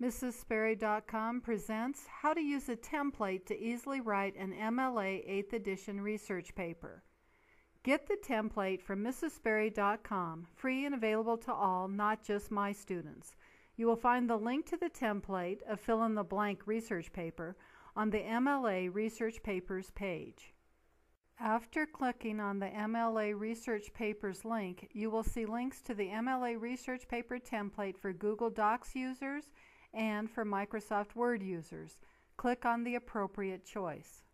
MrsSperry.com presents How to Use a Template to Easily Write an MLA 8th Edition Research Paper. Get the template from MrsSperry.com, free and available to all, not just my students. You will find the link to the template, a fill in the blank research paper, on the MLA Research Papers page. After clicking on the MLA Research Papers link, you will see links to the MLA Research Paper template for Google Docs users and for Microsoft Word users. Click on the appropriate choice.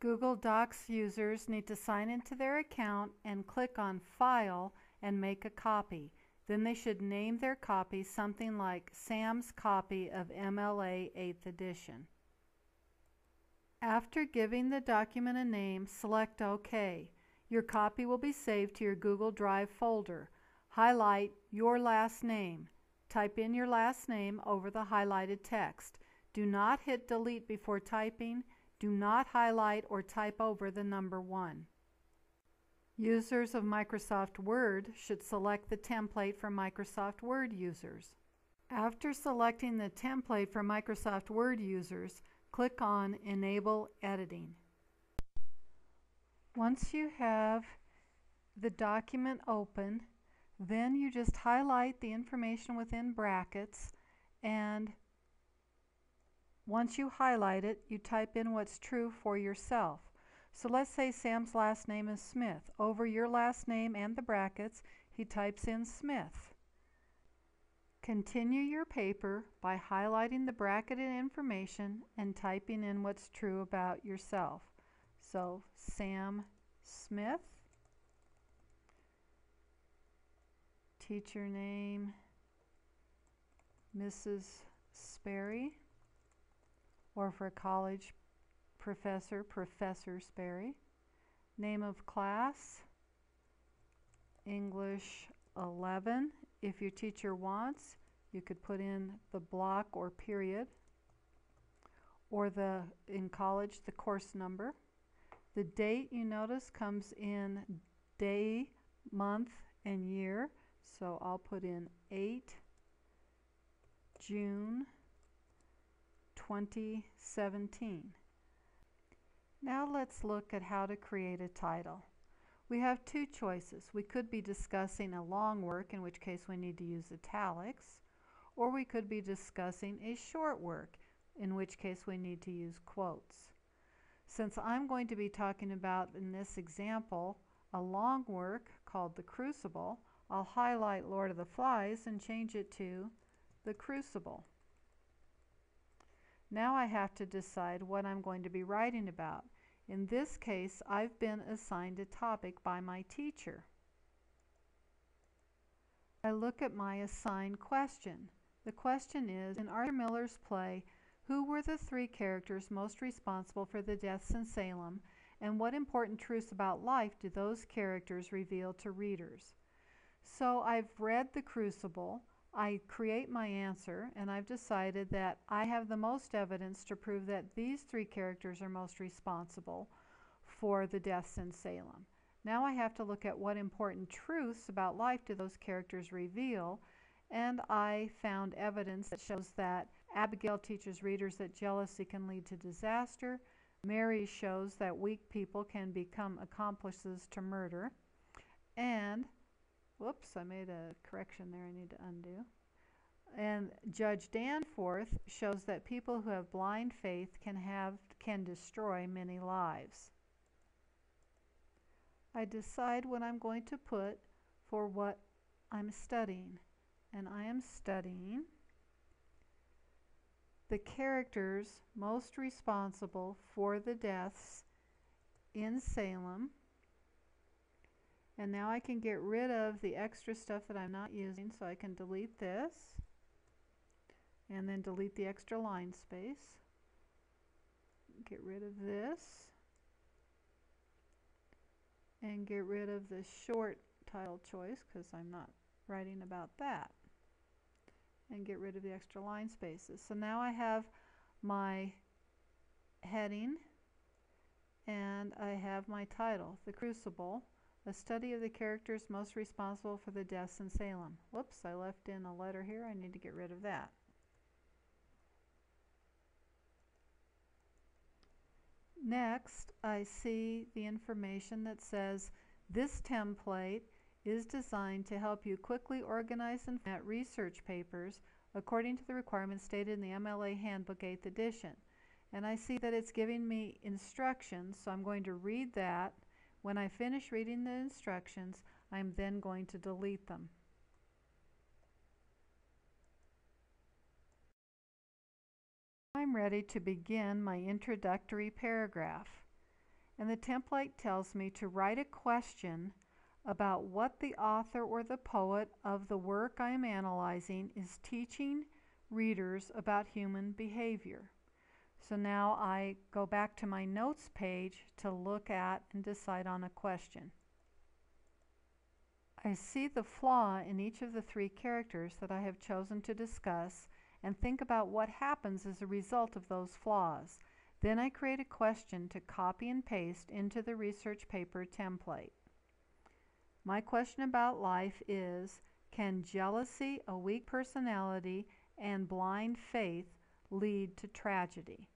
Google Docs users need to sign into their account and click on File and make a copy. Then they should name their copy something like Sam's copy of MLA 8th edition. After giving the document a name, select OK. Your copy will be saved to your Google Drive folder. Highlight your last name. Type in your last name over the highlighted text. Do not hit delete before typing. Do not highlight or type over the number 1. Users of Microsoft Word should select the template for Microsoft Word users. After selecting the template for Microsoft Word users, click on Enable Editing. Once you have the document open, then you just highlight the information within brackets and once you highlight it, you type in what's true for yourself. So let's say Sam's last name is Smith. Over your last name and the brackets, he types in Smith. Continue your paper by highlighting the bracketed information and typing in what's true about yourself. So Sam Smith teacher name Mrs. Sperry, or for a college professor, Professor Sperry. Name of class, English 11. If your teacher wants, you could put in the block or period, or the in college the course number. The date you notice comes in day, month, and year. So I'll put in 8 June 2017. Now let's look at how to create a title. We have two choices. We could be discussing a long work, in which case we need to use italics, or we could be discussing a short work, in which case we need to use quotes. Since I'm going to be talking about, in this example, a long work called The Crucible, I'll highlight Lord of the Flies and change it to The Crucible. Now I have to decide what I'm going to be writing about. In this case, I've been assigned a topic by my teacher. I look at my assigned question. The question is, in Arthur Miller's play, who were the three characters most responsible for the deaths in Salem, and what important truths about life do those characters reveal to readers? So I've read The Crucible, I create my answer, and I've decided that I have the most evidence to prove that these three characters are most responsible for the deaths in Salem. Now I have to look at what important truths about life do those characters reveal, and I found evidence that shows that Abigail teaches readers that jealousy can lead to disaster. Mary shows that weak people can become accomplices to murder. And Whoops, I made a correction there I need to undo. And Judge Danforth shows that people who have blind faith can have can destroy many lives. I decide what I'm going to put for what I'm studying. And I am studying the characters most responsible for the deaths in Salem and now I can get rid of the extra stuff that I'm not using. So I can delete this and then delete the extra line space. Get rid of this and get rid of the short title choice because I'm not writing about that and get rid of the extra line spaces. So now I have my heading and I have my title, The Crucible a study of the characters most responsible for the deaths in Salem. Whoops, I left in a letter here. I need to get rid of that. Next, I see the information that says this template is designed to help you quickly organize and format research papers according to the requirements stated in the MLA Handbook 8th edition. And I see that it's giving me instructions, so I'm going to read that when I finish reading the instructions, I'm then going to delete them. I'm ready to begin my introductory paragraph. And the template tells me to write a question about what the author or the poet of the work I am analyzing is teaching readers about human behavior. So now I go back to my notes page to look at and decide on a question. I see the flaw in each of the three characters that I have chosen to discuss and think about what happens as a result of those flaws. Then I create a question to copy and paste into the research paper template. My question about life is, can jealousy, a weak personality, and blind faith lead to tragedy?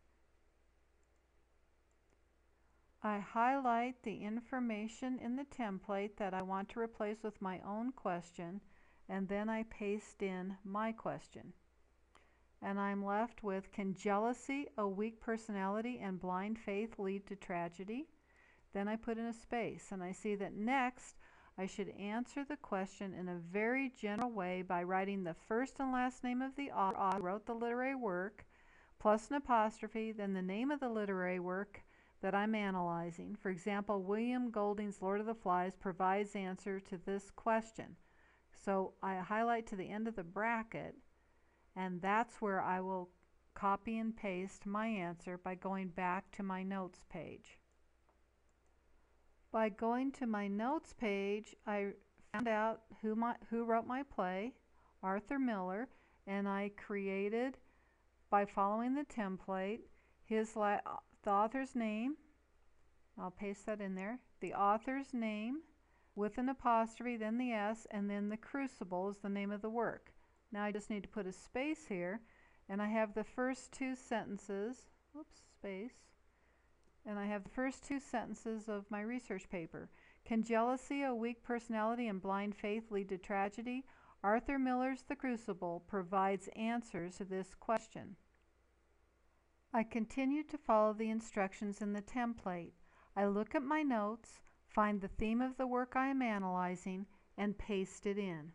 I highlight the information in the template that I want to replace with my own question, and then I paste in my question. And I'm left with, can jealousy, a weak personality, and blind faith lead to tragedy? Then I put in a space, and I see that next I should answer the question in a very general way by writing the first and last name of the author who wrote the literary work, plus an apostrophe, then the name of the literary work that I'm analyzing. For example, William Golding's Lord of the Flies provides answer to this question. So I highlight to the end of the bracket, and that's where I will copy and paste my answer by going back to my notes page. By going to my notes page, I found out who, my, who wrote my play, Arthur Miller, and I created, by following the template, his the author's name. I'll paste that in there. The author's name with an apostrophe, then the S, and then the crucible is the name of the work. Now I just need to put a space here, and I have the first two sentences, oops, space, and I have the first two sentences of my research paper. Can jealousy, a weak personality, and blind faith lead to tragedy? Arthur Miller's The Crucible provides answers to this question. I continue to follow the instructions in the template. I look at my notes, find the theme of the work I am analyzing, and paste it in.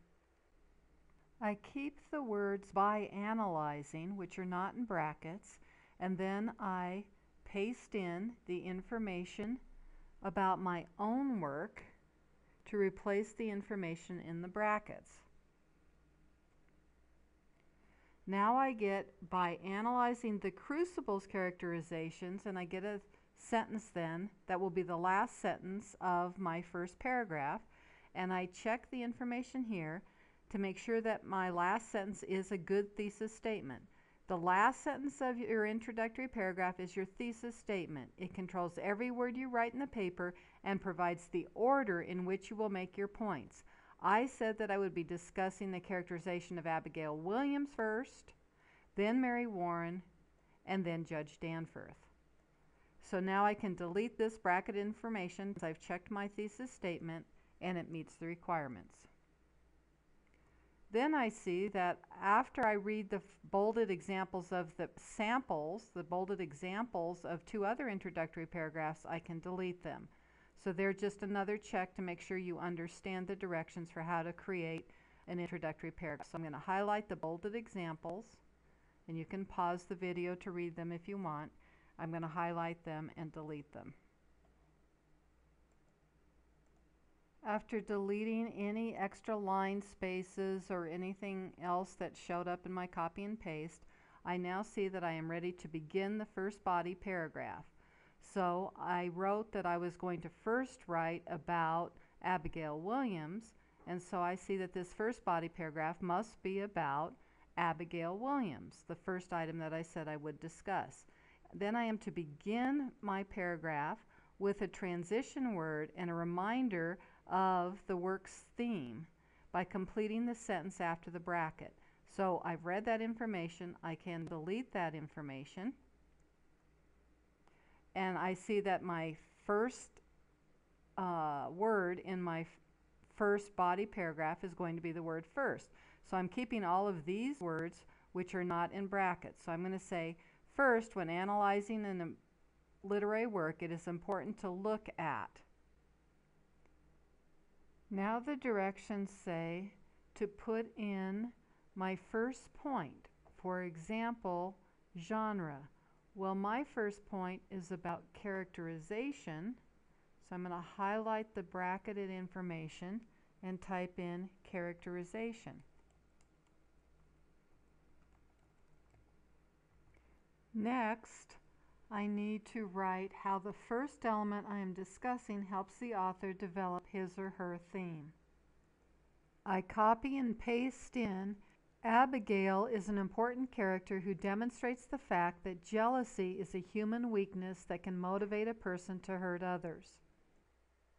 I keep the words by analyzing, which are not in brackets, and then I paste in the information about my own work to replace the information in the brackets. Now I get, by analyzing the crucible's characterizations, and I get a sentence then that will be the last sentence of my first paragraph, and I check the information here to make sure that my last sentence is a good thesis statement. The last sentence of your introductory paragraph is your thesis statement. It controls every word you write in the paper and provides the order in which you will make your points. I said that I would be discussing the characterization of Abigail Williams first, then Mary Warren, and then Judge Danforth. So now I can delete this bracket information I've checked my thesis statement and it meets the requirements. Then I see that after I read the bolded examples of the samples, the bolded examples of two other introductory paragraphs, I can delete them. So they're just another check to make sure you understand the directions for how to create an introductory paragraph. So I'm going to highlight the bolded examples, and you can pause the video to read them if you want. I'm going to highlight them and delete them. After deleting any extra line spaces or anything else that showed up in my copy and paste, I now see that I am ready to begin the first body paragraph. So I wrote that I was going to first write about Abigail Williams, and so I see that this first body paragraph must be about Abigail Williams, the first item that I said I would discuss. Then I am to begin my paragraph with a transition word and a reminder of the work's theme by completing the sentence after the bracket. So I've read that information, I can delete that information, and I see that my first uh, word in my first body paragraph is going to be the word first. So I'm keeping all of these words which are not in brackets. So I'm going to say first when analyzing an literary work it is important to look at. Now the directions say to put in my first point. For example, genre. Well, my first point is about characterization. So I'm going to highlight the bracketed information and type in characterization. Next, I need to write how the first element I am discussing helps the author develop his or her theme. I copy and paste in Abigail is an important character who demonstrates the fact that jealousy is a human weakness that can motivate a person to hurt others.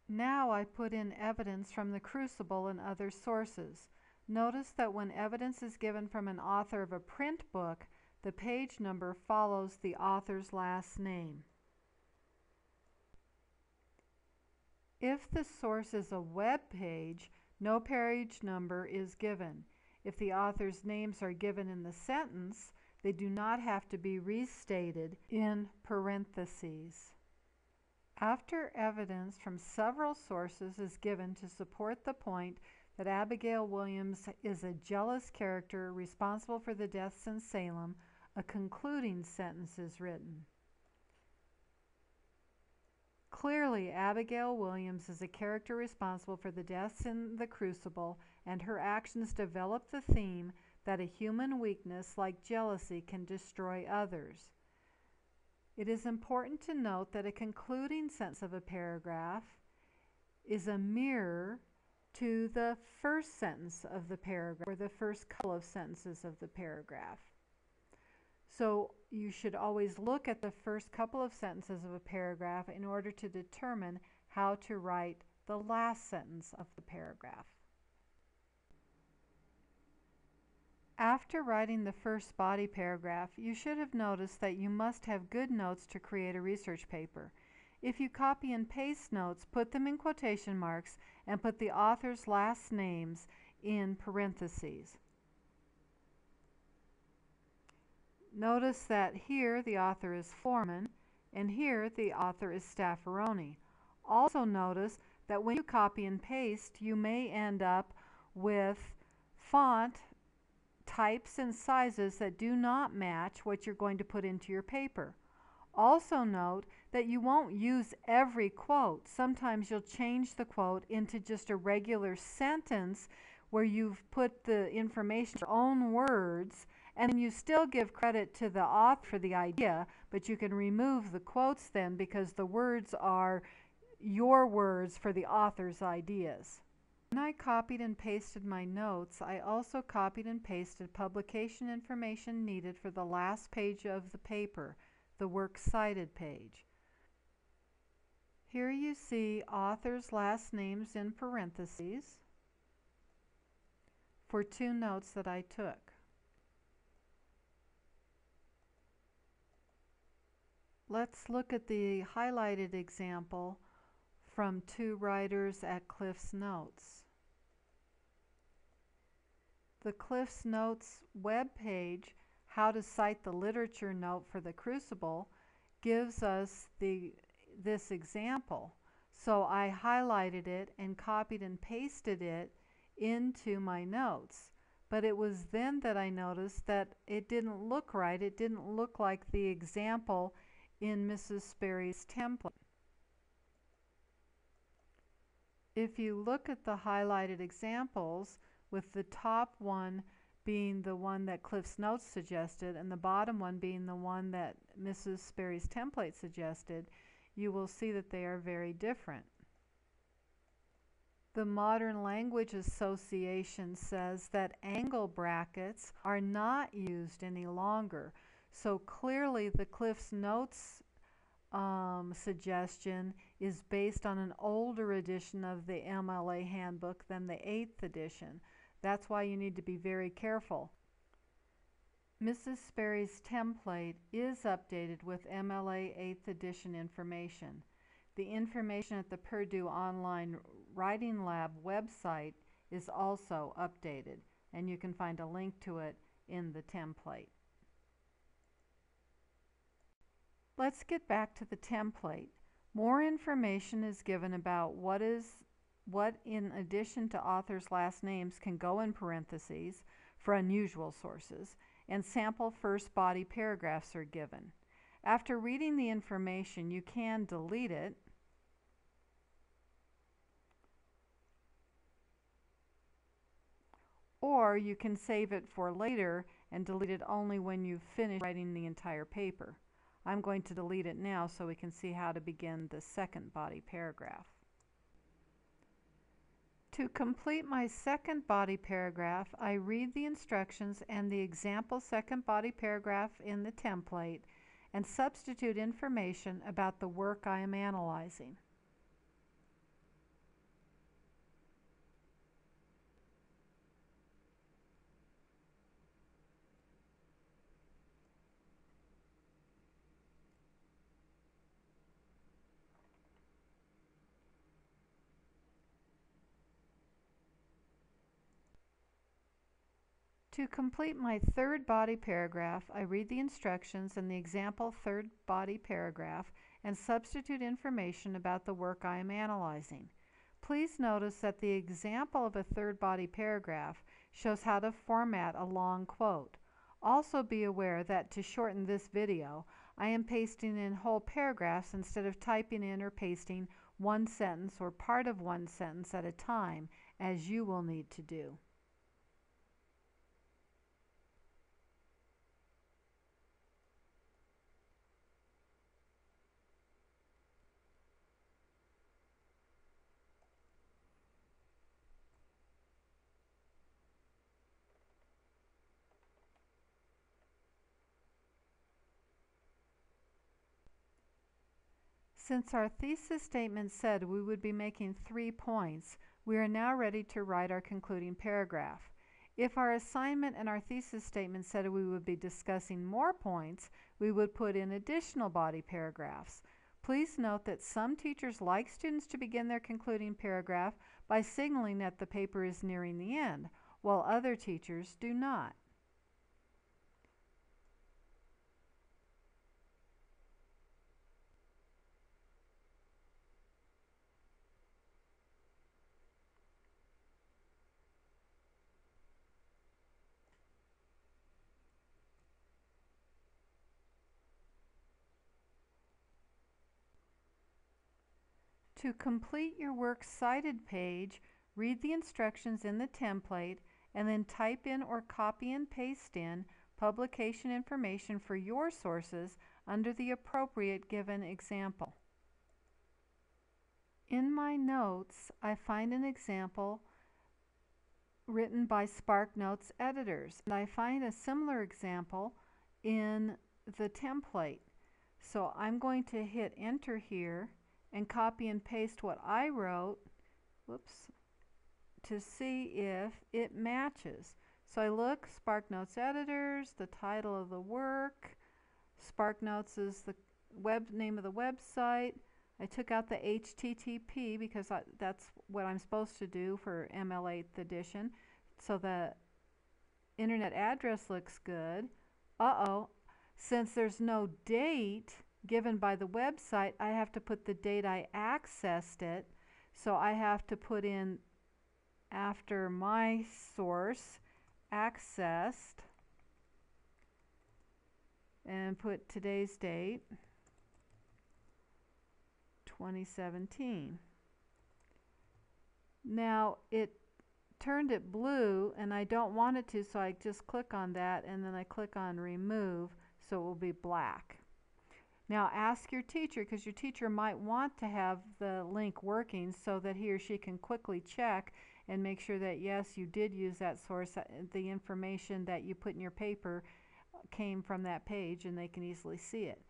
Now I put in evidence from the Crucible and other sources. Notice that when evidence is given from an author of a print book, the page number follows the author's last name. If the source is a web page, no page number is given. If the author's names are given in the sentence, they do not have to be restated in parentheses. After evidence from several sources is given to support the point that Abigail Williams is a jealous character responsible for the deaths in Salem, a concluding sentence is written. Clearly, Abigail Williams is a character responsible for the deaths in the Crucible, and her actions develop the theme that a human weakness like jealousy can destroy others. It is important to note that a concluding sentence of a paragraph is a mirror to the first sentence of the paragraph, or the first couple of sentences of the paragraph. So you should always look at the first couple of sentences of a paragraph in order to determine how to write the last sentence of the paragraph. After writing the first body paragraph, you should have noticed that you must have good notes to create a research paper. If you copy and paste notes, put them in quotation marks and put the author's last names in parentheses. Notice that here the author is Foreman and here the author is Staffaroni. Also notice that when you copy and paste you may end up with font types and sizes that do not match what you're going to put into your paper. Also note that you won't use every quote. Sometimes you'll change the quote into just a regular sentence where you've put the information, in your own words, and you still give credit to the author for the idea, but you can remove the quotes then because the words are your words for the author's ideas. When I copied and pasted my notes, I also copied and pasted publication information needed for the last page of the paper, the Works Cited page. Here you see authors' last names in parentheses for two notes that I took. Let's look at the highlighted example from two writers at CliffsNotes. The CliffsNotes web page, How to Cite the Literature Note for the Crucible, gives us the, this example. So I highlighted it and copied and pasted it into my notes. But it was then that I noticed that it didn't look right. It didn't look like the example in Mrs. Sperry's template. If you look at the highlighted examples, with the top one being the one that CliffsNotes suggested and the bottom one being the one that Mrs. Sperry's template suggested, you will see that they are very different. The Modern Language Association says that angle brackets are not used any longer. So clearly the CliffsNotes um, suggestion is based on an older edition of the MLA handbook than the 8th edition. That's why you need to be very careful. Mrs. Sperry's template is updated with MLA 8th edition information. The information at the Purdue Online Writing Lab website is also updated, and you can find a link to it in the template. Let's get back to the template. More information is given about what is what in addition to authors' last names can go in parentheses for unusual sources, and sample first body paragraphs are given. After reading the information, you can delete it or you can save it for later and delete it only when you've finished writing the entire paper. I'm going to delete it now so we can see how to begin the second body paragraph. To complete my second body paragraph, I read the instructions and the example second body paragraph in the template and substitute information about the work I am analyzing. To complete my third body paragraph, I read the instructions in the example third body paragraph and substitute information about the work I am analyzing. Please notice that the example of a third body paragraph shows how to format a long quote. Also be aware that to shorten this video, I am pasting in whole paragraphs instead of typing in or pasting one sentence or part of one sentence at a time, as you will need to do. Since our thesis statement said we would be making three points, we are now ready to write our concluding paragraph. If our assignment and our thesis statement said we would be discussing more points, we would put in additional body paragraphs. Please note that some teachers like students to begin their concluding paragraph by signaling that the paper is nearing the end, while other teachers do not. To complete your Works Cited page, read the instructions in the template and then type in or copy and paste in publication information for your sources under the appropriate given example. In my notes, I find an example written by SparkNotes editors. And I find a similar example in the template. So I'm going to hit enter here and copy and paste what I wrote, whoops, to see if it matches. So I look, SparkNotes editors, the title of the work, SparkNotes is the web name of the website. I took out the HTTP because I, that's what I'm supposed to do for ML 8th edition. So the internet address looks good. Uh-oh, since there's no date, given by the website, I have to put the date I accessed it. So I have to put in after my source accessed and put today's date 2017. Now it turned it blue and I don't want it to so I just click on that and then I click on remove so it will be black. Now ask your teacher because your teacher might want to have the link working so that he or she can quickly check and make sure that yes you did use that source uh, the information that you put in your paper came from that page and they can easily see it.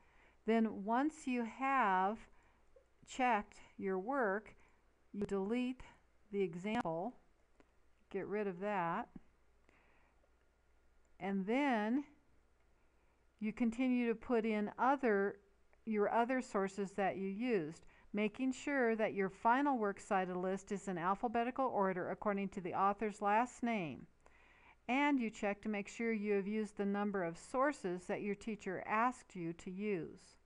Then once you have checked your work you delete the example get rid of that and then you continue to put in other your other sources that you used, making sure that your final works cited list is in alphabetical order according to the author's last name. And you check to make sure you have used the number of sources that your teacher asked you to use.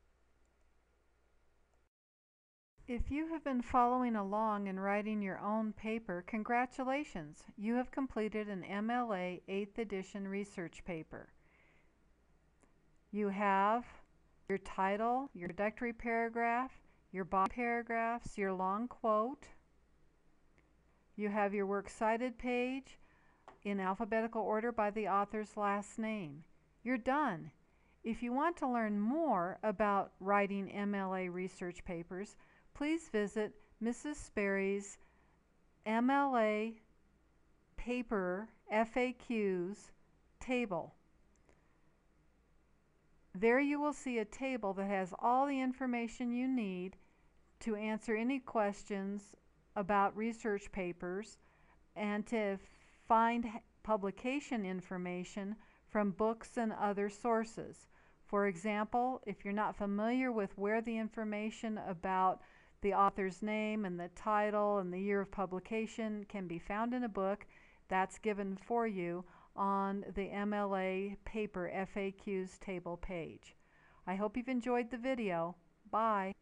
If you have been following along and writing your own paper, congratulations! You have completed an MLA 8th edition research paper. You have your title, your introductory paragraph, your body paragraphs, your long quote. You have your works cited page in alphabetical order by the author's last name. You're done. If you want to learn more about writing MLA research papers, please visit Mrs. Sperry's MLA paper FAQs table. There you will see a table that has all the information you need to answer any questions about research papers and to find publication information from books and other sources. For example, if you're not familiar with where the information about the author's name and the title and the year of publication can be found in a book. That's given for you on the MLA paper FAQs table page. I hope you've enjoyed the video. Bye.